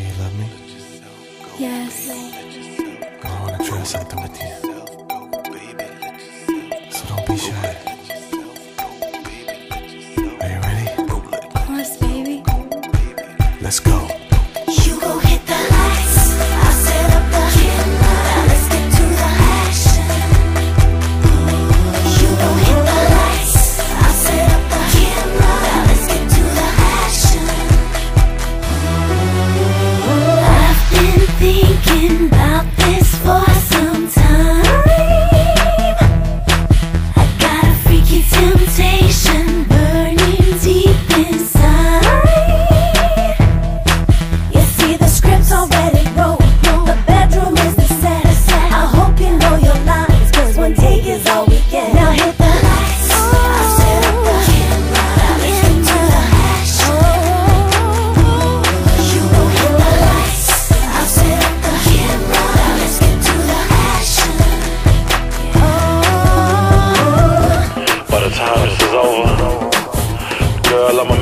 Do you love me? Yes. I wanna try something with you. So don't be shy. Are you ready? Of course, baby. Let's go.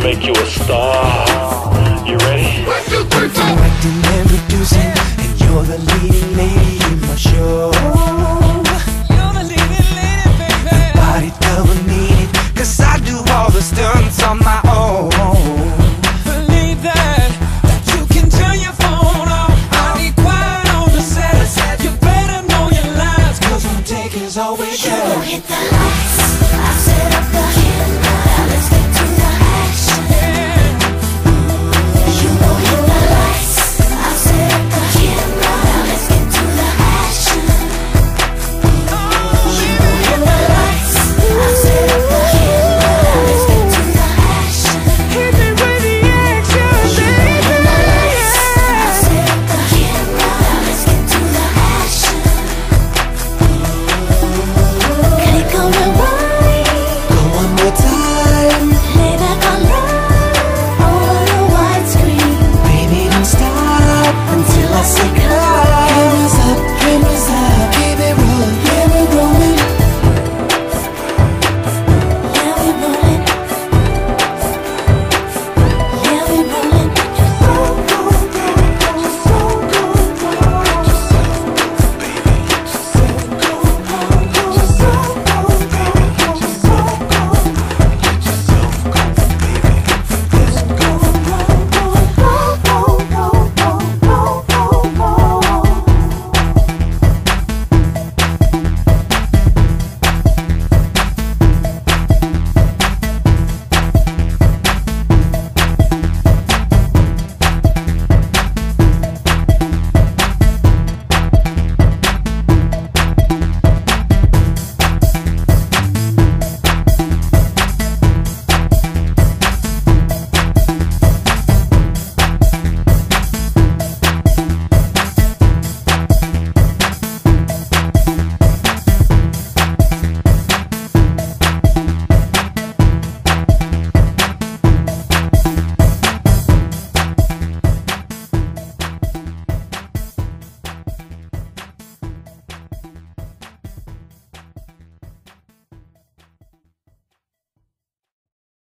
make you a star. You ready? One, two, three, four. Directing and producing, and you're the leading lady in my show. You're the leading lady, baby. I do all the stunts on my own. Believe that, that you can turn your phone off. I need quiet on the set. You better know your.